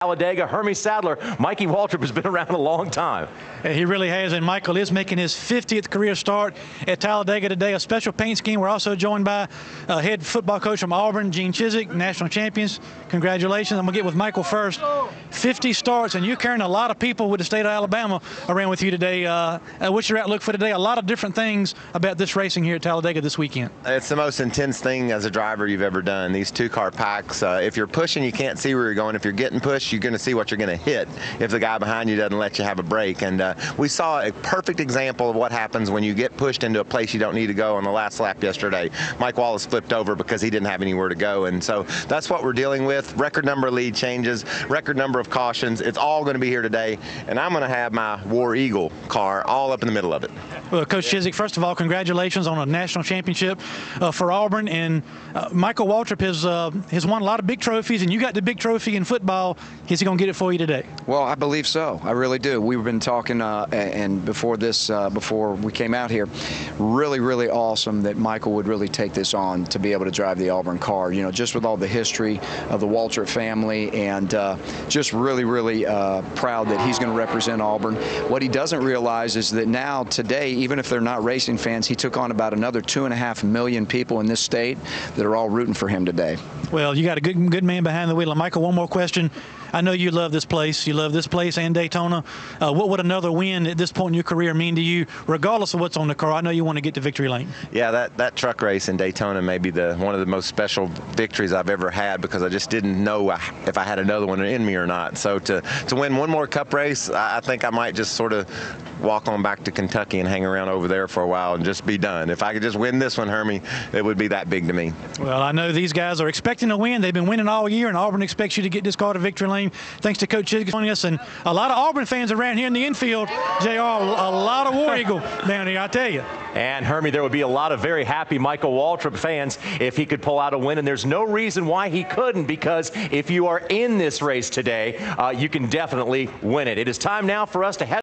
Talladega, Hermie Sadler, Mikey Waltrip has been around a long time. And he really has, and Michael is making his 50th career start at Talladega today. A special paint scheme. We're also joined by uh, head football coach from Auburn, Gene Chizik, national champions. Congratulations. I'm going to get with Michael first. 50 starts, and you're carrying a lot of people with the state of Alabama around with you today. Uh, uh, what's your outlook for today? A lot of different things about this racing here at Talladega this weekend. It's the most intense thing as a driver you've ever done. These two car packs, uh, if you're pushing, you can't see where you're going. If you're getting pushed, you're going to see what you're going to hit if the guy behind you doesn't let you have a break. And uh, we saw a perfect example of what happens when you get pushed into a place you don't need to go on the last lap yesterday. Mike Wallace flipped over because he didn't have anywhere to go. And so that's what we're dealing with. Record number of lead changes, record number of cautions. It's all going to be here today. And I'm going to have my War Eagle car all up in the middle of it. Well, Coach Chizik, first of all, congratulations on a national championship uh, for Auburn. And uh, Michael Waltrip has, uh, has won a lot of big trophies, and you got the big trophy in football. Is he going to get it for you today? Well, I believe so. I really do. We've been talking, uh, and before this, uh, before we came out here, really, really awesome that Michael would really take this on to be able to drive the Auburn car. You know, just with all the history of the Waltrip family, and uh, just really, really uh, proud that he's going to represent Auburn. What he doesn't realize is that now, today, even if they're not racing fans, he took on about another two and a half million people in this state that are all rooting for him today. Well, you got a good, good man behind the wheel. And Michael, one more question. I know you love this place. You love this place and Daytona. Uh, what would another win at this point in your career mean to you, regardless of what's on the car? I know you want to get to victory lane. Yeah, that, that truck race in Daytona may be the one of the most special victories I've ever had because I just didn't know if I had another one in me or not. So to, to win one more cup race, I think I might just sort of walk on back to Kentucky and hang around over there for a while and just be done. If I could just win this one, Hermie, it would be that big to me. Well, I know these guys are expecting to win. They've been winning all year, and Auburn expects you to get this car to victory lane. Thanks to Coach Chizik joining us, and a lot of Auburn fans around here in the infield. JR, a lot of War Eagle down here, I tell you. And Hermie, there would be a lot of very happy Michael Waltrip fans if he could pull out a win, and there's no reason why he couldn't because if you are in this race today, uh, you can definitely win it. It is time now for us to head